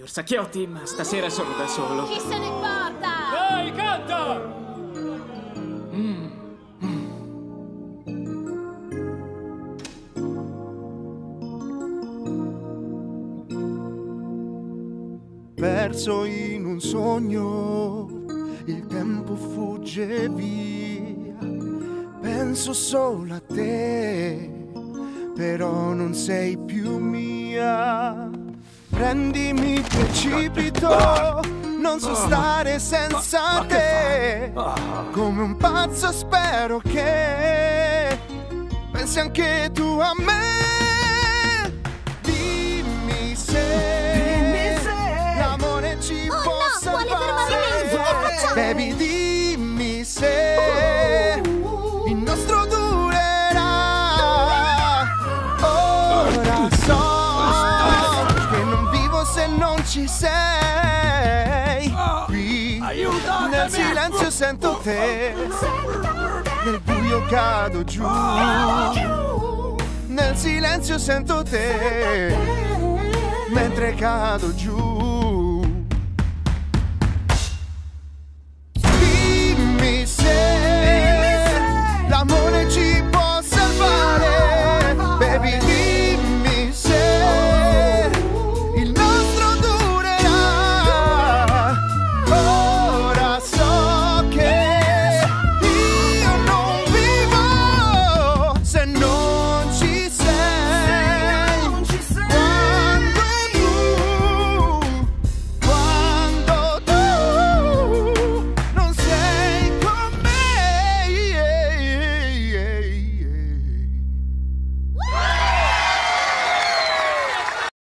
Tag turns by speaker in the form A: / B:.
A: orsacchiotti, ma stasera sono da solo.
B: Chi se ne importa?
C: Dai, canta!
D: Perso in un sogno, il tempo fugge via. Penso solo a te, però non sei più mia. Prendimi, precipito, non so stare senza te. Come un pazzo spero che pensi anche tu a me. Dimmi se, l'amore ci
B: Oh, no,
D: può
B: vuole
D: salvare. Baby, dimmi se il nostro durerà. Ora so se non ci sei. Qui nel silenzio sento te, nel buio cado giù. Nel silenzio sento te, mentre cado giù.